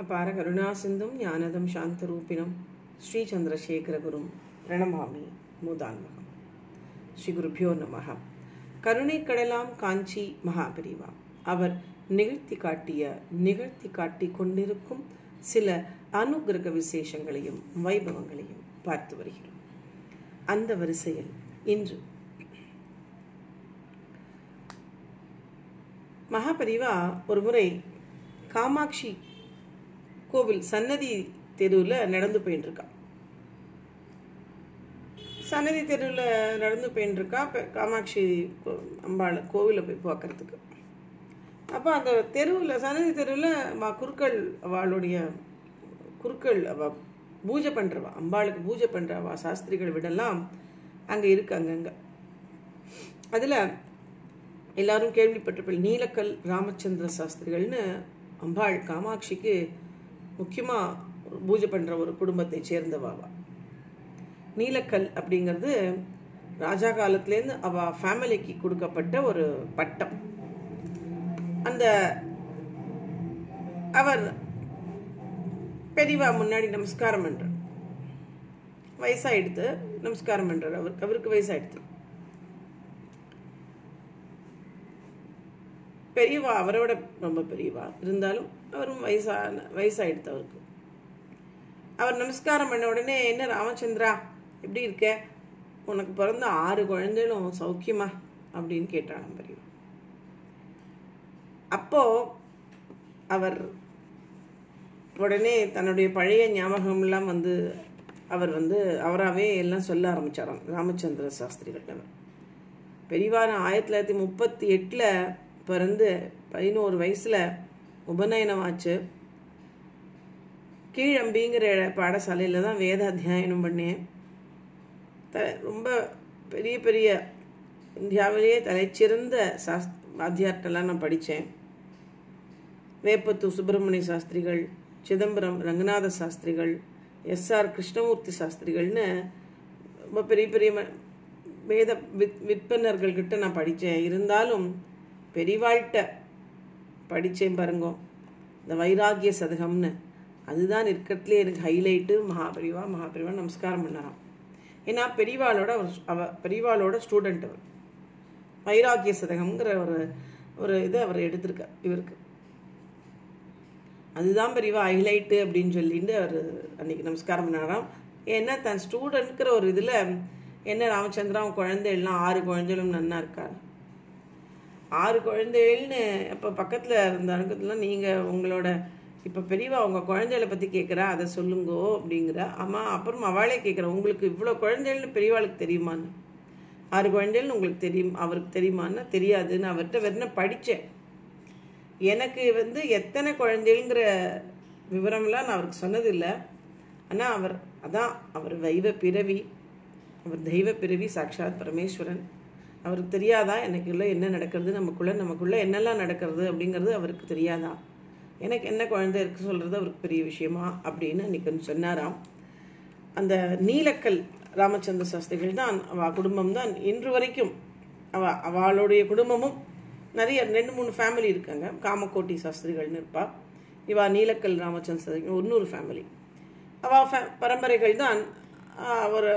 அபார கருணாசிந்தும் ஞானதம் சாந்தரூபிணம் ஸ்ரீ சந்திரசேகரகுரும் பிரணமாமி மூதான்மகம். ஸ்ரீ குருபியோ நமக கருணை கடலாம் காஞ்சி மகாபிரிவா. அவர் நிகழ்த்தி காட்டிய நிகழ்த்தி காட்டி கொண்டிருக்கும் சில அனுகிரக விசேஷங்களையும் வைபவங்களையும் பார்த்து வருகிறோம். அந்த வரிசையில் இன்று மகாபரிவா ஒரு முறை காமாட்சி கோவில் சன்னதி தெருவில் நடந்து போயின்னு சன்னதி தெருவில் நடந்து போயின்ட்டுருக்கா இப்போ காமாட்சி அம்பாள் கோவிலை போய் பார்க்கறதுக்கு அப்போ அந்த தெருவில் சன்னதி தெருவில் வா குருக்கள் அவளுடைய குருக்கள் அவ பூஜை பண்ணுறவா அம்பாளுக்கு பூஜை பண்ணுறவா சாஸ்திரிகள் விடலாம் அங்கே இருக்கு அங்கங்கே. அதில் எல்லாரும் கேள்விப்பட்டிருப்பில் நீலக்கல் ராமச்சந்திர சாஸ்திரிகள்னு அம்பாள் காமாட்சிக்கு முக்கியமாக பூஜை பண்ணுற ஒரு குடும்பத்தை சேர்ந்தவாவா நீலக்கல் அப்படிங்கிறது ராஜா காலத்துலேருந்து அவ ஃபேமிலிக்கு கொடுக்கப்பட்ட ஒரு பட்டம். அந்த அவர் பெரியவா முன்னாடி நமஸ்காரம் பண்ணுறார் வயசாக எடுத்து நமஸ்காரம் பண்ணுறார் அவருக்கு அவருக்கு வயசாகிடுத்து பெரியவா அவரோட ரொம்ப பெரியவா. இருந்தாலும் அவரும் வயசான வயசாயிடுத்து அவருக்கு அவர் நமஸ்காரம் பண்ண உடனே என்ன ராமச்சந்திரா எப்படி இருக்க? உனக்கு பிறந்த ஆறு குழந்தைகளும் சௌக்கியமா? அப்படின்னு கேட்டாலும் பெரியவா. அப்போ அவர் உடனே தன்னுடைய பழைய ஞாபகம்லாம் வந்து அவர் வந்து அவராகவே எல்லாம் சொல்ல ஆரம்பிச்சாராம். ராமச்சந்திர சாஸ்திரிகள் அவர் பெரியவா நான் ஆயிரத்தி தொள்ளாயிரத்தி முப்பத்தி எட்டில் பிறந்து பதினோரு வயசில் உபநயனம் ஆச்சு கீழம்பிங்கிற பாடசாலையில் தான் வேத அத்தியாயனம் பண்ணேன். த ரொம்ப பெரிய பெரிய இந்தியாவிலேயே தலைச்சிறந்த சாஸ் வாத்தியார்ட்டெல்லாம் நான் படித்தேன் வேப்பத்து சுப்பிரமணிய சாஸ்திரிகள் சிதம்பரம் ரங்கநாத சாஸ்திரிகள் எஸ்ஆர் கிருஷ்ணமூர்த்தி சாஸ்திரிகள்னு ரொம்ப பெரிய பெரிய வேத வித் விற்பனர்கள்கிட்ட நான் படித்தேன் இருந்தாலும் பெரிவாழ்கிட்ட படித்தேன் பாருங்கோ. இந்த வைராகிய சதகம்னு. அதுதான் இருக்கிறதுலே எனக்கு ஹைலைட்டு மகாபெரிவா மகாபெரிவா நமஸ்காரம் பண்ணாராம். ஏன்னா பெரிவாளோட அவர் அவ பெரியவாளோட ஸ்டூடெண்ட் அவர். வைராகிய சதகம்ங்கிற ஒரு ஒரு இதை அவர் எடுத்திருக்கார் இவருக்கு. அதுதான் பெரியவா ஹைலைட்டு அப்படின்னு சொல்லிட்டு அவர் அன்னைக்கு நமஸ்காரம் பண்ணாராம். ஏன்னா தன் ஸ்டூடெண்ட்ங்கிற ஒரு இதில் என்ன ராமச்சந்திரா குழந்தை குழந்தைகள்லாம் ஆறு குழந்தைகளும் நன்னா இருக்காரு ஆறு குழந்தைகள்னு இப்போ பக்கத்தில் இருந்த அனுக்கத்துலாம் நீங்கள் உங்களோட இப்போ பெரியவா உங்கள் குழந்தைகளை பற்றி கேட்குறா அதை சொல்லுங்கோ அப்படிங்கிற ஆமாம் அப்புறம் அவளே கேட்குறா உங்களுக்கு இவ்வளோ குழந்தைகள்னு பெரியவாளுக்கு தெரியுமான்னு? ஆறு குழந்தைகள்னு உங்களுக்கு தெரியும் அவருக்கு தெரியுமான்னா? தெரியாதுன்னு அவர்கிட்ட வெறும் படித்தேன் எனக்கு வந்து எத்தனை குழந்தைங்கிற விவரம்லாம் நான் அவருக்கு சொன்னதில்லை. ஆனால் அவர் அதான் அவர் தெய்வ பிறவி. அவர் தெய்வ பிறவி சாட்சாத் பரமேஸ்வரன். அவருக்கு தெரியாதா? எனக்குள்ளே என்ன நடக்கிறது? நமக்குள்ளே நமக்குள்ளே என்னெல்லாம் நடக்கிறது அப்படிங்கிறது அவருக்கு தெரியாதா? எனக்கு என்ன குழந்தை இருக்கு சொல்கிறது அவருக்கு பெரிய விஷயமா? அப்படின்னு அன்னைக்கு வந்து சொன்னாராம். அந்த நீலக்கல் ராமச்சந்திர சாஸ்திரிகள் தான் அவள் குடும்பம் தான். இன்று வரைக்கும் அவ அவளுடைய குடும்பமும் நிறைய ரெண்டு மூணு ஃபேமிலி இருக்காங்க. காமக்கோட்டி சாஸ்திரிகள்னு இருப்பா. இவா நீலக்கல் ராமச்சந்திர சாஸ்திரிகள் இன்னொரு ஃபேமிலி அவா ஃபே- பரம்பரைகள் தான் அவர்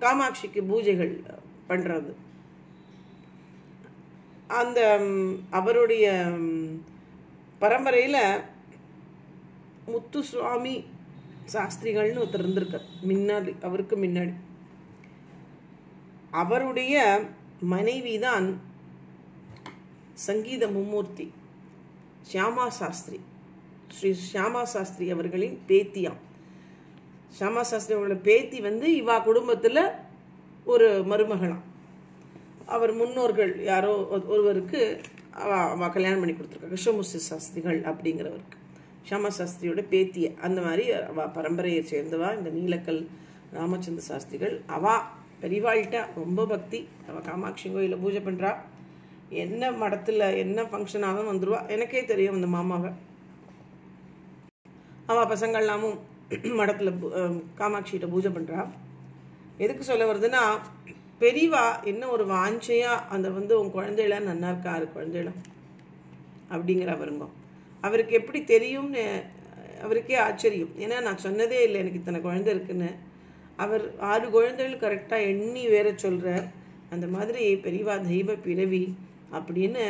காமாட்சிக்கு பூஜைகள் பண்ணுறது அந்த அவருடைய பரம்பரையில் முத்துசுவாமி சாஸ்திரிகள்னு ஒருத்தர் இருந்திருக்கார். முன்னாடி அவருக்கு முன்னாடி. அவருடைய மனைவி தான் சங்கீத மும்மூர்த்தி ஷியாமா சாஸ்திரி. ஸ்ரீ ஷியாமா சாஸ்திரி அவர்களின் பேத்தியாம். ஷியாமா சாஸ்திரி அவர்களோட பேத்தி வந்து இவா குடும்பத்தில் ஒரு மருமகளாம். அவர் முன்னோர்கள் யாரோ ஒருவருக்கு அவ கல்யாணம் பண்ணி கொடுத்துருக்கா கிருஷ்ணமூர்த்தி சாஸ்திரிகள் அப்படிங்கிறவருக்கு. ஷியாமா சாஸ்திரியோட பேத்திய. அந்த மாதிரி அவ பரம்பரையை சேர்ந்தவா. இந்த நீலக்கல் ராமச்சந்திர சாஸ்திரிகள். அவா பெரிவாள்கிட்ட ரொம்ப பக்தி. அவ காமாட்சி கோயிலில் பூஜை பண்ணுறா என்ன மடத்தில் என்ன ஃபங்க்ஷன் ஆகும் எனக்கே தெரியும் அந்த மாமாவை. அவள் பசங்கள்லாமும் மடத்தில் காமாட்சிகிட்ட பூஜை பண்ணுறா எதுக்கு சொல்ல வருதுன்னா பெரிவா என்ன ஒரு வாஞ்சையா அந்த வந்து உன் குழந்தைலாம் நல்லா இருக்காரு ஆறு அப்படிங்கிற வருங்க அவருக்கு எப்படி தெரியும்னு அவருக்கே ஆச்சரியம். ஏன்னா நான் சொன்னதே இல்லை எனக்கு இத்தனை குழந்தை இருக்குன்னு. அவர் ஆறு குழந்தைகள் கரெக்டாக எண்ணி வேற சொல்கிறார் அந்த மாதிரி பெரிவா தெய்வ பிறவி அப்படின்னு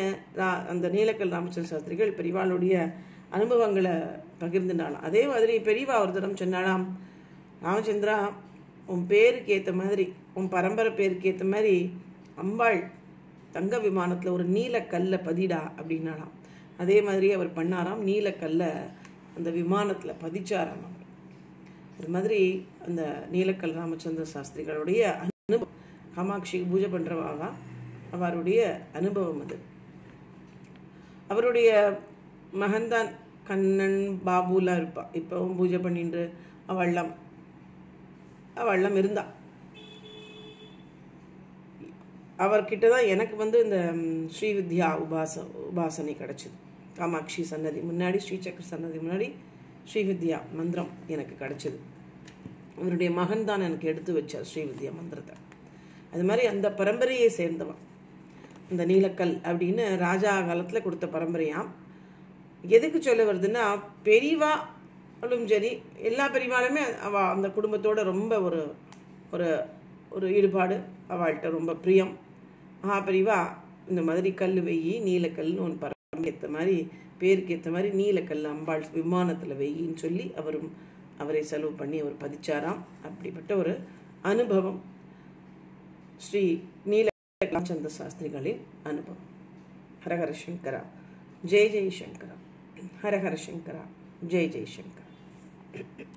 அந்த நீலக்கல் ராமச்சந்திர சாஸ்திரிகள் பெரிவாளுடைய அனுபவங்களை பகிர்ந்துனாலாம் அதே மாதிரி பெரியவா ஒரு தரம் சொன்னாலாம் ராமச்சந்திரா உன் பேருக்கு ஏற்ற மாதிரி உன் பரம்பரை பேருக்கு ஏற்ற மாதிரி அம்பாள் தங்க விமானத்தில் ஒரு நீலக்கல்லை பதிடா அப்படின்னாலாம் அதே மாதிரி அவர் பண்ணாராம். நீலக்கல்லை அந்த விமானத்தில் பதிச்சாராம் அவர். அது மாதிரி அந்த நீலக்கல் ராமச்சந்திர சாஸ்திரிகளுடைய அனுபவம். காமாட்சிக்கு பூஜை பண்ணுறவாக அவருடைய அனுபவம் அது. அவருடைய மகன்தான் கண்ணன் பாபுலாம் இருப்பாள் இப்போவும் பூஜை பண்ணிட்டு அவள்லாம் அவள்லாம் இருந்தா. அவர்கிட்ட தான் எனக்கு வந்து இந்த ஸ்ரீ ஸ்ரீவித்யா உபாச உபாசனை கிடச்சிது. காமாட்சி சன்னதி முன்னாடி ஸ்ரீசக்கர சன்னதி முன்னாடி ஸ்ரீவித்யா மந்திரம் எனக்கு கிடச்சிது. அவருடைய மகன் தான் எனக்கு எடுத்து வச்சார் ஸ்ரீவித்யா மந்திரத்தை. அது மாதிரி அந்த பரம்பரையை சேர்ந்தவன். இந்த நீலக்கல் அப்படின்னு ராஜா காலத்தில் கொடுத்த பரம்பரையாம். எதுக்கு சொல்ல வருதுன்னா அவளும் சரி எல்லா பெரியவாளுமே அவ அந்த குடும்பத்தோட ரொம்ப ஒரு ஒரு ஒரு ஈடுபாடு. அவள்கிட்ட ரொம்ப பிரியம். மகா பெரியவா இந்த மாதிரி கல் வெயி நீலக்கல்னு ஒன்று பரம்பரை ஏற்ற மாதிரி பேருக்கு ஏற்ற மாதிரி நீலக்கல் அம்பாள் விமானத்தில் வெயின்னு சொல்லி அவரும் அவரை செலவு பண்ணி அவர் பதிச்சாராம். அப்படிப்பட்ட ஒரு அனுபவம். ஸ்ரீ நீல ராமச்சந்திர சாஸ்திரிகளின் அனுபவம். ஹரஹர சங்கரா. ஜெய் ஜெய் சங்கரா. ஹரஹர சங்கரா. ஜெய் ஜெய் சங்கரா. it, it,